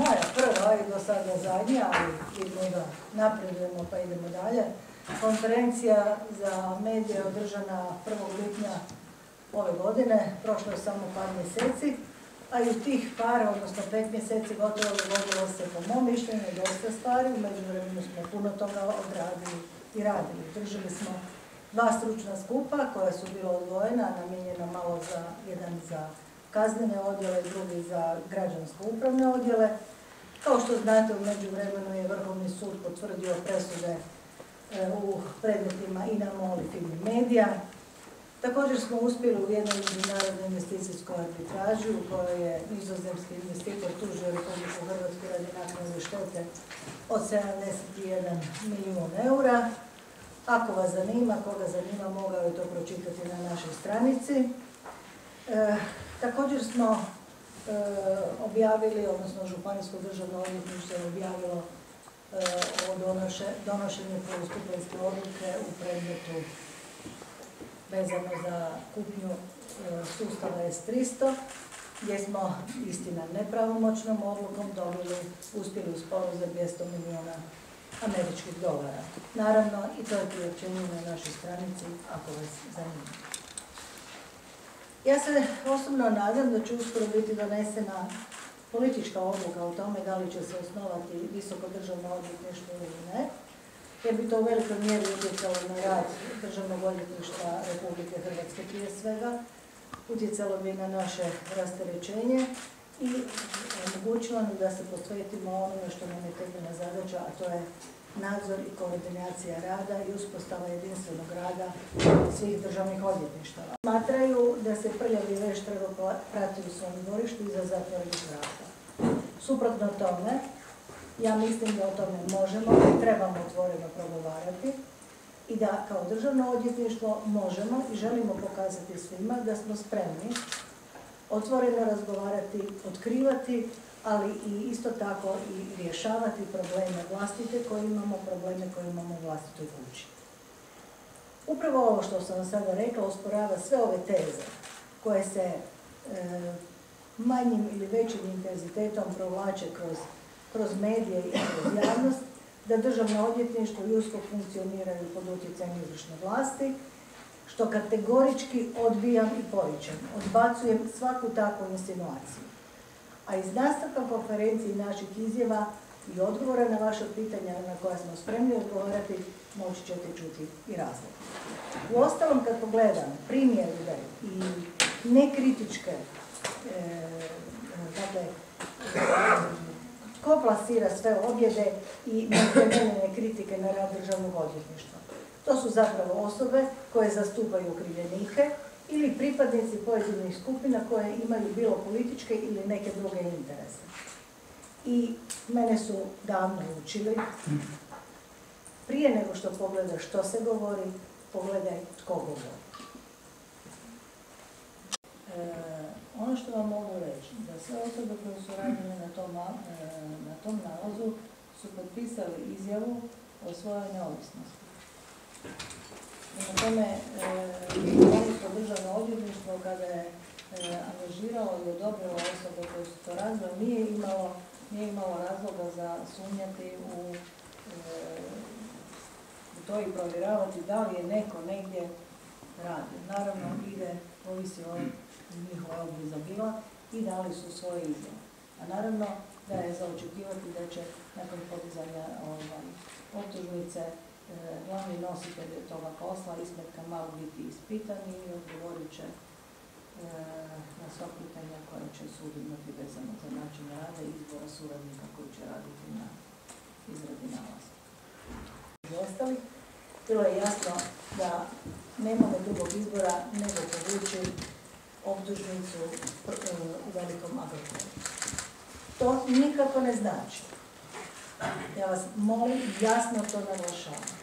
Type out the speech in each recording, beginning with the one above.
moja prva i do sada zadnja, ali vidimo da napredujemo pa idemo dalje, konferencija za medije održana 1. lipnja ove godine, prošlo je samo par mjeseci, a i u tih par, odnosno pet mjeseci gotovo dogodilo se po mom mišljenju dosta stvari, u međuvremenu smo puno toga odradili i radili. Držali smo dva stručna skupa koja su bila odvojena, namijenjena malo za jedan za kaznene odjele, drugi za građansko-upravne odjele. Kao što znate, u međuvremenu je Vrhovni sud potvrdio presude e, u predmetima i na MOL i Medija. Također smo uspjeli u jednoj međunarodnoj investicijskoj arbitraži u kojoj je nizozemski investitor tužio Republiku Hrvatsku radi naknade štete od 71 milijun eura. Ako vas zanima, koga zanima, mogao je to pročitati na našoj stranici. E, također smo e, objavili, odnosno Županijsko državno odvjetništvo je objavilo e, o donošenju prvostupanjske odluke u predmetu vezano za kupnju sustava S300, gdje smo, istina, nepravomoćnom odlukom dobili, uspjeli u sporu za 200 milijuna američkih dolara. Naravno, i to je priopćenje na našoj stranici, ako vas zanima. Ja se osobno nadam da će uskoro biti donesena politička odluka o tome da li će se osnovati visoko državno odvjetništvo ili ne, jer bi to u velikoj mjeri utjecalo na rad državnog odvjetništva Republike Hrvatske prije svega, utjecalo bi na naše rasterećenje i omogućilo nam da se posvetimo onome što nam je temeljna zadaća, a to je nadzor i koordinacija rada i uspostava jedinstvenog rada svih državnih odvjetništava. Smatraju da se prljavi veš treba prati u svom dvorištu iza zatvorenih vrata. Suprotno tome, ja mislim da o tome možemo i trebamo otvoreno progovarati i da kao državno odvjetništvo možemo i želimo pokazati svima da smo spremni otvoreno razgovarati, otkrivati, ali i isto tako i rješavati probleme vlastite koje imamo, probleme koje imamo u vlastitoj kući. Upravo ovo što sam vam sada rekla osporava sve ove teze koje se e, manjim ili većim intenzitetom provlače kroz, kroz medije i kroz javnost, da državno odvjetništvo i usko funkcioniraju pod utjecajem izvršne vlasti, što kategorički odbijam i poričem. Odbacujem svaku takvu insinuaciju. A iz nastavka konferencije i naših izjava i odgovora na vaše pitanja na koja smo spremni odgovorati, moći ćete čuti i razlog. U ostalom, kad pogledam primjere i nekritičke, e, dakle, ko plasira sve objede i netemeljene kritike na rad državnog odvjetništva. To su zapravo osobe koje zastupaju okrivljenike ili pripadnici pojedinih skupina koje imaju bilo političke ili neke druge interese. I mene su davno učili, prije nego što pogledaš što se govori, pogledaj tko govori. E, ono što vam mogu reći, da sve osobe koje su radile na tom, e, na tom nalazu su potpisali izjavu o svojoj neovisnosti. Prema tome, Hrvatsko e, državno odvjetništvo kada je e, angažiralo i odobrilo osobe koje su to razvoj, nije imalo, nije imalo razloga za sumnjati u, e, u to i provjeravati da li je neko negdje radio. Naravno, ide, ovisi o njihova obveza bila i dali su svoje izjave. A naravno da je za očekivati da će nakon podizanja ovaj, optužnice glavni nositelj toga posla, ismetka malo biti ispitani i odgovorit će e, na sva pitanja koja će sud imati vezano za način rada i izbora suradnika koji će raditi na izradi nalaza. Ostali, bilo je jasno da nemamo drugog izbora nego povući optužnicu e, u velikom Agrokoru. To nikako ne znači. Ja vas molim, jasno to naglašavam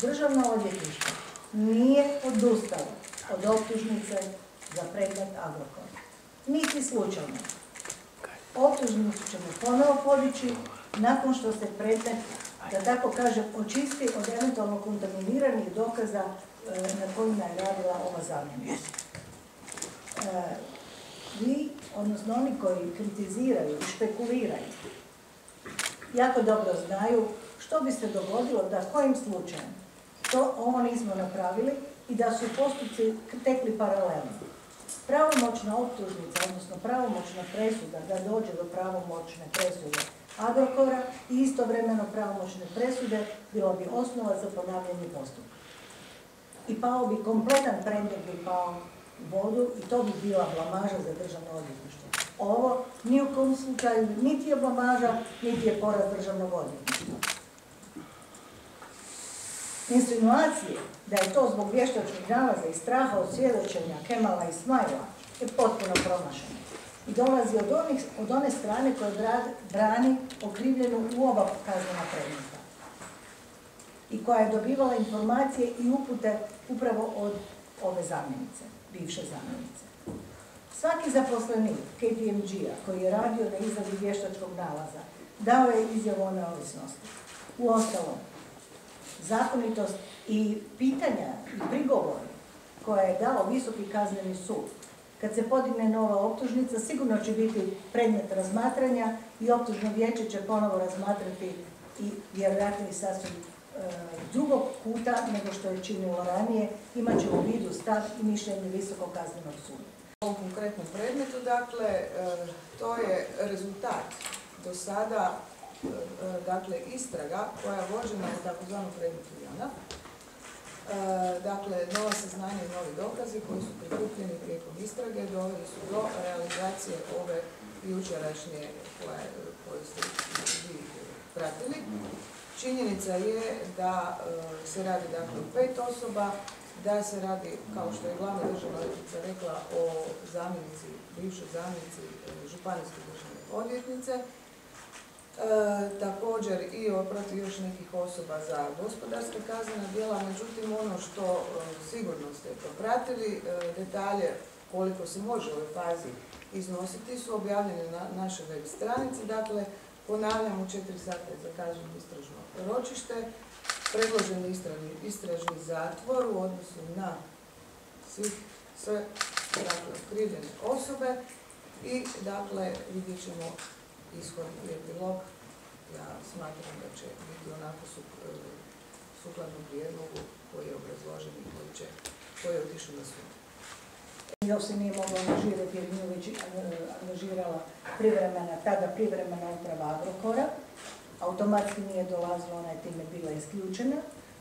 Državno odvjetništvo nije odustalo od optužnice za predmet Agrokor. Niti slučajno. Optužnicu ćemo ponovo podići nakon što se predmet, da tako kažem, očisti od eventualno kontaminiranih dokaza e, na kojima je radila ova zamjenica. E, vi, odnosno oni koji kritiziraju i špekuliraju jako dobro znaju što bi se dogodilo da kojim slučajem to ovo nismo napravili i da su postupci tekli paralelno. Pravomoćna optužnica, odnosno pravomoćna presuda, da dođe do pravomoćne presude Agrokora i istovremeno pravomoćne presude bila bi osnova za ponavljanje postupka. I pao bi kompletan predmet bi pao vodu i to bi bila blamaža za državno odvjetništvo. Ovo ni u kom slučaju niti je blamaža, niti je poraz državnog odvjetništva. Insinuacije da je to zbog vještačnog nalaza i straha od svjedočenja Kemala i Smajla je potpuno promašeno i dolazi od, onih, od one strane koje brani okrivljenu u oba kaznena predmeta i koja je dobivala informacije i upute upravo od ove zamjenice, bivše zamjenice. Svaki zaposlenik KPMG-a koji je radio na izradi vještačkog nalaza dao je izjavu o neovisnosti. U ostalom, zakonitost i pitanja i prigovori koje je dao Visoki kazneni sud kad se podigne nova optužnica, sigurno će biti predmet razmatranja i optužno vijeće će ponovo razmatrati i vjerojatno i sasvim e, drugog puta nego što je činilo ranije, imat će u vidu stav i mišljenje Visokog kaznenog suda. U ovom konkretnom predmetu, dakle, e, to je rezultat do sada, dakle, istraga koja je vođena u takozvanom predmetu Jana, E, dakle, nova saznanja i novi dokazi koji su prikupljeni tijekom istrage doveli su do realizacije ove jučerašnje koje, ste vi pratili. Činjenica je da e, se radi dakle o pet osoba, da se radi, kao što je glavna državna odvjetnica rekla, o zamjenici, bivšoj zamjenici e, županijske državne odvjetnice, E, također i protiv još nekih osoba za gospodarske kaznena djela, međutim ono što e, sigurno ste propratili, e, detalje koliko se može u ovoj fazi iznositi su objavljene na našoj web stranici, dakle ponavljam u četiri sata je zakaženo istražno ročište, predloženi istražni, istražni zatvor u odnosu na sve dakle, osobe i dakle vidjet ćemo ishod i epilog, ja smatram da će biti onako e, sukladno prijedlogu koji je obrazložen i koji, će, koji je otišao na sud. Još se nije moglo angažirati jer nije već e, angažirala privremena, tada privremena uprava Agrokora. Automatski nije dolazila, ona je time bila isključena.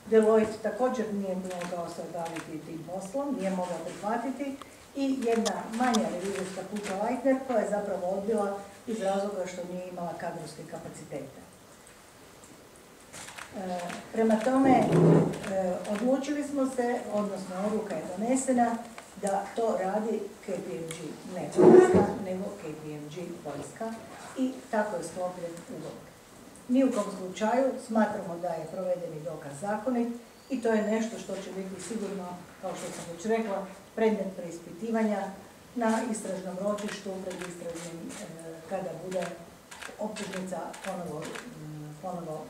Deloitte također nije mogao se baviti tim poslom, nije mogao prihvatiti i jedna manja revizorska kuća Leitner koja je zapravo odbila iz razloga što nije imala kadrovske kapacitete. E, prema tome, e, odlučili smo se, odnosno odluka je donesena, da to radi KPMG, ne Vojska, nego KPMG Vojska i tako je sklopljen ugovor. Ni u kom slučaju smatramo da je provedeni dokaz zakonit i to je nešto što će biti sigurno, kao što sam već rekla, predmet preispitivanja na istražnom ročištu pred istražnim e, kada bude optužnica ponovo, ponovo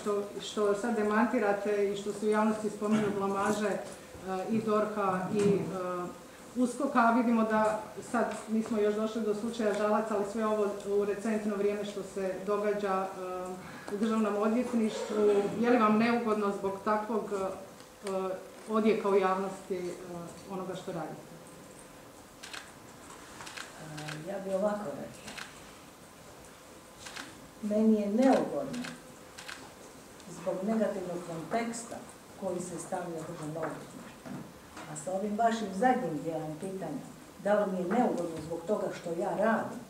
Što, što sad demantirate i što se u javnosti spominju blamaže e, i Dorha i e, Uskoka, vidimo da sad nismo još došli do slučaja žalac, ali sve ovo u recentno vrijeme što se događa u državnom odvjetništvu, je li vam neugodno zbog takvog odjeka u javnosti onoga što radite? Ja bi ovako rekla. Meni je neugodno zbog negativnog konteksta koji se stavlja državno odvjetništvo. A sa ovim vašim zadnjim dijelom pitanja, da li mi je neugodno zbog toga što ja radim?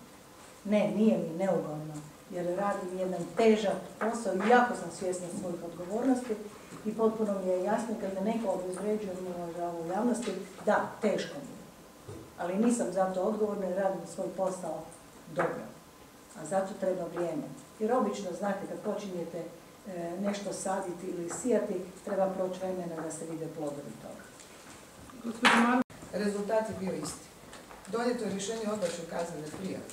Ne, nije mi neugodno, jer radim jedan težak posao i jako sam svjesna svojih odgovornosti i potpuno mi je jasno kad me neko obezređuje u javnosti, da, teško mi ali nisam zato odgovorna i radim svoj posao dobro. A zato treba vrijeme. Jer obično, znate, kad počinjete e, nešto saditi ili sijati, treba proći vremena da se vide plodovi toga. Rezultat je bio isti. Donijeto je rješenje odbačaju kaznene prijave.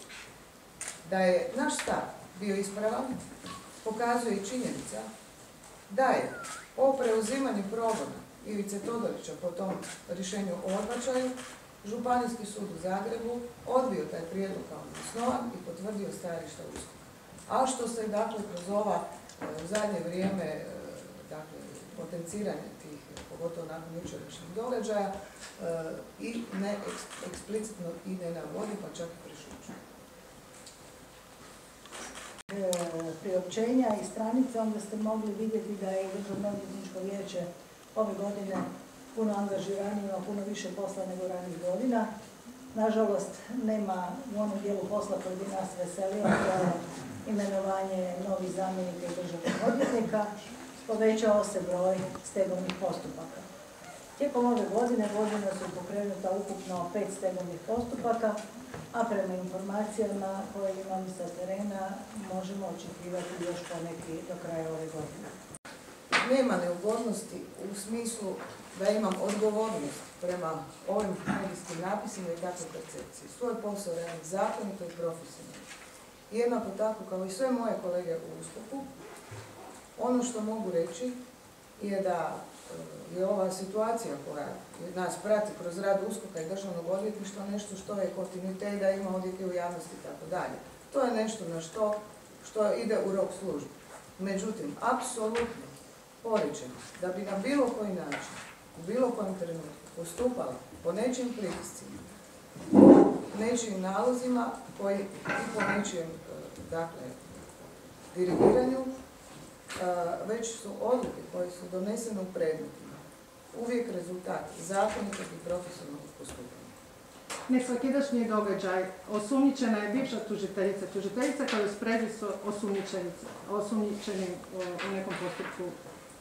Da je naš stav bio ispravan, pokazuje i činjenica da je o preuzimanju progona Ivice Todorića po tom rješenju o odbačaju Županijski sud u Zagrebu odbio taj prijedlog kao osnovan i potvrdio stajališta USKOK. a što se dakle kroz ova e, zadnje vrijeme e, dakle, potenciranje tih, pogotovo nakon jučerašnjih događaja, e, i ne eks- eksplicitno i ne navodi, pa čak i prešućuje. e, priopćenja i stranice, onda ste mogli vidjeti da je Državno odvjetničko vijeće ove godine puno angažiranije, ima puno više posla nego ranijih godina. Nažalost, nema u onom dijelu posla koji bi nas veselio, to je imenovanje novih zamjenika i državnih odvjetnika. Povećao se broj stegovnih postupaka. Tijekom ove godine vođena su pokrenuta ukupno pet stegovnih postupaka, a prema informacijama koje imam sa terena možemo očekivati još poneki do kraja ove godine. Nema neugodnosti u smislu da imam odgovornost prema ovim medijskim napisima i takvoj percepciji. Svoj posao radim zakonito i profesionalno. Jednako tako kao i sve moje kolege u USKOK-u, ono što mogu reći je da e, je ova situacija koja nas prati kroz rad USKOK-a i državnog odvjetništva nešto što je kontinuitet da ima odjeke u javnosti i tako dalje. To je nešto na što, što ide u rok službe. Međutim, apsolutno poričem da bi na bilo koji način, u bilo kojem trenutku postupala po nečijim pritiscima, po nečijim nalozima koji i po nečijem, e, dakle, dirigiranju, e, već su odluke koje su donesene u predmetima uvijek rezultat zakonitog i profesionalnog postupanja. Nesvakidašnji događaj. Osumnjičena je bivša tužiteljica. Tužiteljica koja je u sprezi s osumnjičenim o, u nekom postupku.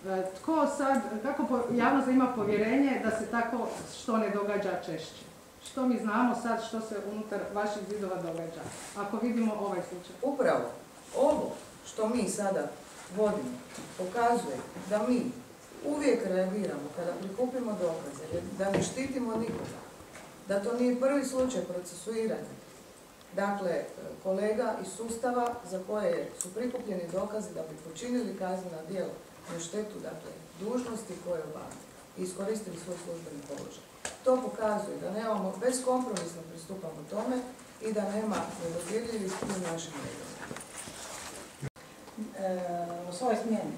E, Tko sad, kako javnost ima povjerenje da se tako što ne događa češće? Što mi znamo sad što se unutar vaših zidova događa? Ako vidimo ovaj slučaj. Upravo ovo što mi sada vodimo pokazuje da mi uvijek reagiramo kada prikupimo dokaze, da ne štitimo nikoga, da to nije prvi slučaj procesuiranja. Dakle, kolega iz sustava za koje su prikupljeni dokazi da bi počinili kaznena djela na štetu, dakle, dužnosti koje obavljaju i iskoristili svoj službeni položaj. To pokazuje da nemamo beskompromisno pristupamo tome i da nema nedodirljivih u našim redovima. E, o svojoj smjeni.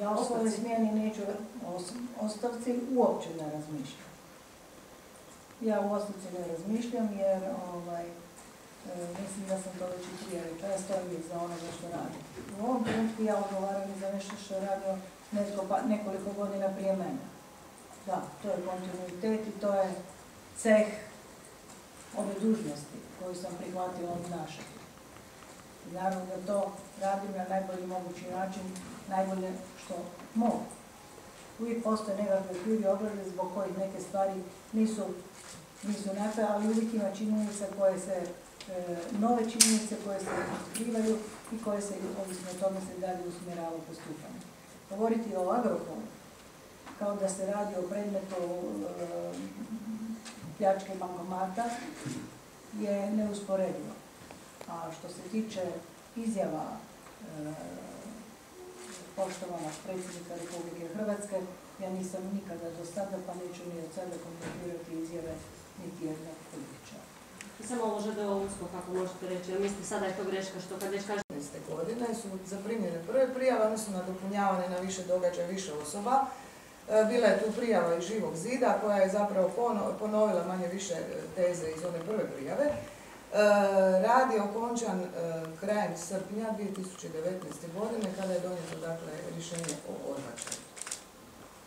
Ja o svojoj smjeni neću, o ostavci uopće ne razmišljam. Ja u ostavci ne razmišljam jer ovaj, mislim da sam to već i prije rekla, ja stojim iza onoga što radim. U ovom trenutku ja odgovaram za nešto što je radio pa, nekoliko godina prije mene. Da, to je kontinuitet i to je ceh ove dužnosti koju sam prihvatila obnašati. I naravno da to radim na najbolji mogući način, najbolje što mogu. Uvijek postoje nekakve okviri obrade zbog kojih neke stvari nisu, nisu ali uvijek ima činjenica koje se, e, nove činjenice koje se otkrivaju i koje se, ovisno o tome se dalje usmjerava postupanje. Govoriti o Agrokoru kao da se radi o predmetu e, pljačke bankomata je neusporedivo. A što se tiče izjava e, poštovanog predsjednika Republike Hrvatske, ja nisam nikada do sada, pa neću ni od sada komentirati izjave niti jednog političara. Samo može da je ovo kako možete reći, jer mislite sada je to greška što kad već kažete 2015. godine su zaprimljene prve prijave, one su nadopunjavane na više događaja, više osoba. E, Bila je tu prijava iz živog zida koja je zapravo pono- ponovila manje više e, teze iz one prve prijave. E, Rad je okončan krajem srpnja 2019. godine kada je donijeto dakle rješenje o odbačaju.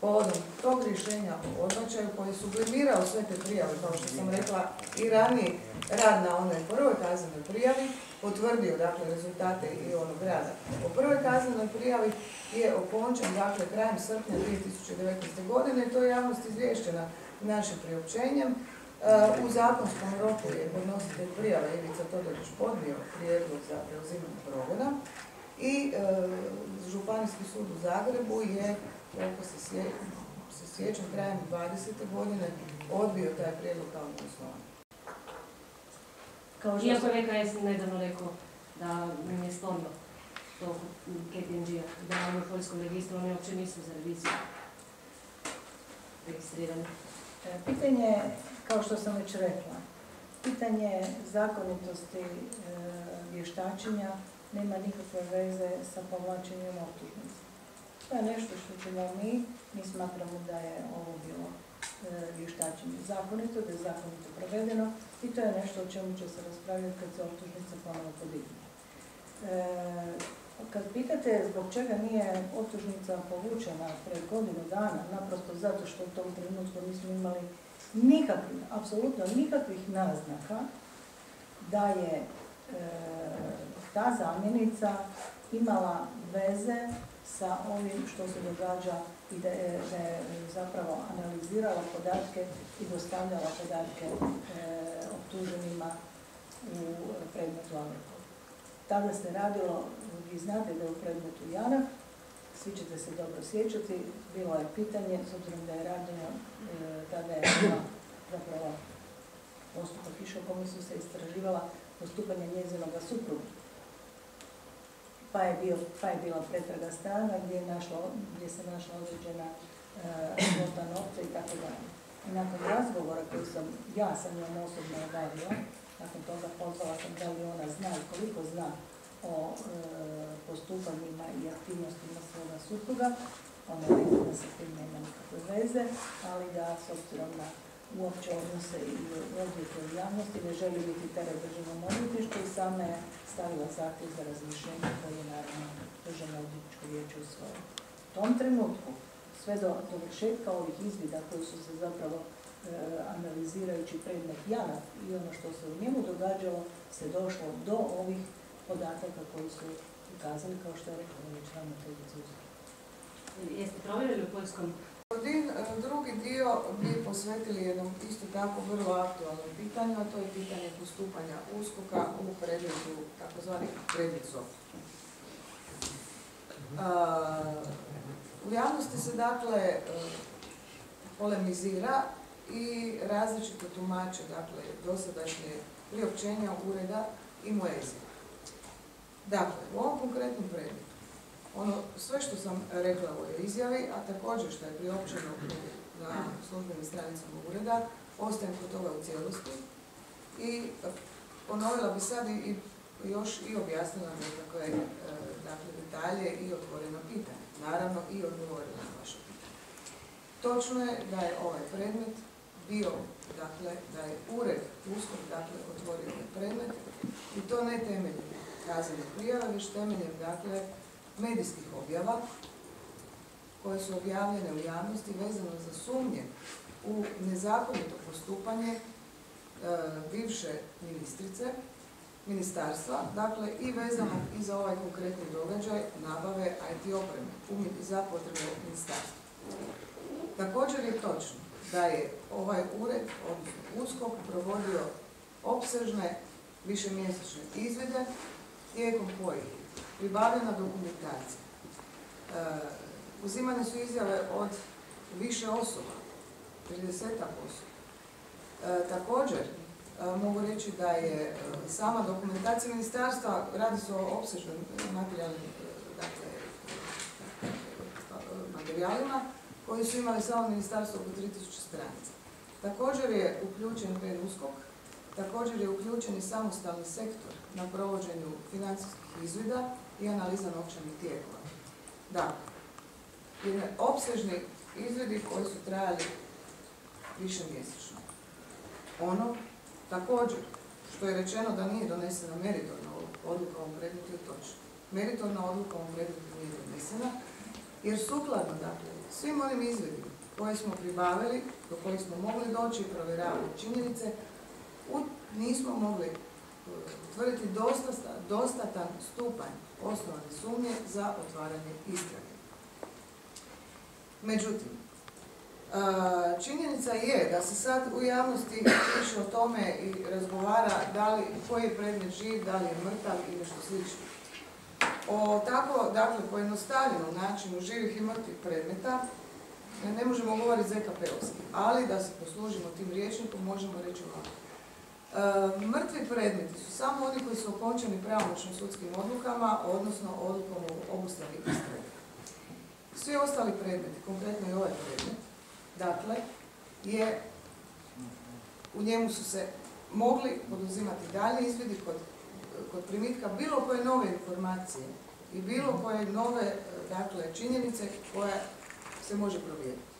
Povodom tog rješenja o odbačaju koji sublimirao sve te prijave, kao što sam rekla, i raniji rad na onoj prvoj kaznenoj prijavi, potvrdio dakle rezultate i onog rada. Po prvoj kaznenoj prijavi je okončan dakle krajem srpnja 2019. godine, to je javnost izvješćena našim priopćenjem. E, U zakonskom roku je podnositelj prijave Ivica Todorić podnio prijedlog za preuzimanje progona i e, Županijski sud u Zagrebu je, koliko se, sje, se sjećam, krajem 20. godine odbio taj prijedlog kao neosnovan. Kao što Iako je VKS nedavno rekao da im je sklonio to KPMG-a, da na monopolijskom registru oni uopće nisu za reviziju registrirani. e, pitanje, je, kao što sam već rekla, pitanje zakonitosti e, vještačenja nema nikakve veze sa povlačenjem optužnice. To je nešto što ćemo mi, mi smatramo da je ovo bilo e, vještačenje zakonito, da je zakonito provedeno i to je nešto o čemu će se raspravljati kad se optužnica ponovo podigne. E, kad pitate zbog čega nije optužnica povučena pred godinu dana, naprosto zato što u tom trenutku nismo imali nikakvih, apsolutno nikakvih naznaka da je e, ta zamjenica imala veze sa ovim što se događa i da je, da je zapravo analizirala podatke i dostavljala podatke e, optuženima u predmetu Agrokor. Tada se radilo, vi znate da je u predmetu Janaf, svi ćete se dobro sjećati, bilo je pitanje, s obzirom da je radio, e, tada je bila zapravo postupak išao kome se istraživala postupanje njezinoga supruga. Pa je, bio, pa je bila pretraga stana gdje, je našla, gdje se našla određena e, svota novca i tako dalje. I nakon razgovora koji sam, ja sam njom osobno obavila, nakon toga pozvala sam da li ona zna i koliko zna o e, postupanjima i aktivnostima svoga supruga. Ona rekla da se tim nema nikakve veze, ali da s obzirom na uopće odnose i odvijete u javnosti, ne želi biti teret državnom odvjetništvu i sama je stavila zahtjev za razmišljenje koje je naravno državno odvjetničko vijeće usvojilo. U tom trenutku, sve do dovršetka ovih izvida koji su se zapravo e, analizirajući predmet JANAF i ono što se u njemu događalo, se došlo do ovih podataka koji su ukazali, kao što je rekla već ravnateljica Jeste provjerili u Poljskom drugi dio bi posvetili jednom isto tako vrlo aktualnom pitanju, a to je pitanje postupanja uskoka u predmetu takozvani predmet U javnosti se dakle e, polemizira i različito tumače dakle, dosadašnje priopćenja ureda i moezije. Dakle, u ovom konkretnom predmetu ono, sve što sam rekla u ovoj izjavi, a također što je priopćeno na službenim stranicama ureda, ostajem kod toga u cijelosti i ponovila bi sad i, još i objasnila nekakve e, dakle, detalje i otvoreno pitanje. Naravno i odgovorila na vaše pitanje. Točno je da je ovaj predmet bio, dakle, da je ured uskog, dakle, otvorio ovaj predmet i to ne temeljem kaznene prijave, već temeljem, dakle, medijskih objava koje su objavljene u javnosti vezano za sumnje u nezakonito postupanje e, bivše ministrice, ministarstva, dakle i vezano i za ovaj konkretni događaj nabave IT opreme za potrebe ministarstva. Također je točno da je ovaj ured, odnosno USKOK, provodio opsežne višemjesečne izvide tijekom kojih pribavljena dokumentacija. E, uzimane su izjave od više osoba, 30 osoba. E, također, e, mogu reći da je sama dokumentacija ministarstva, radi se o opsežnim materijalnim dakle, materijalima, koji su imali samo ministarstvo oko 3000 stranica. Također je uključen PNUSKOK, također je uključen i samostalni sektor na provođenju financijskih izvida i analiza novčanih tijekova. Dakle, opsežni izvidi koji su trajali više mjesečno. Ono, također, što je rečeno da nije donesena meritorna odluka o predmetu je točno. Meritorna odluka o predmetu nije donesena, jer sukladno, dakle, svim onim izvidima koje smo pribavili, do kojih smo mogli doći i provjeravati činjenice, nismo mogli utvrditi dostatan stupanj osnovane sumnje za otvaranje istrage. Međutim, činjenica je da se sad u javnosti piše o tome i razgovara da li, koji je predmet živ, da li je mrtav i nešto slično. O tako, dakle, pojednostavljenom načinu živih i mrtvih predmeta ne možemo govoriti ZKP-ovski, ali da se poslužimo tim riječnikom možemo reći ovako. E, mrtvi predmeti su samo oni koji su okončeni pravomoćnim sudskim odlukama, odnosno odlukom o obustavi istrage. Svi ostali predmeti, konkretno i ovaj predmet, dakle, je, u njemu su se mogli poduzimati dalje izvidi kod kod primitka bilo koje nove informacije i bilo koje nove, dakle, činjenice koja se može provjeriti.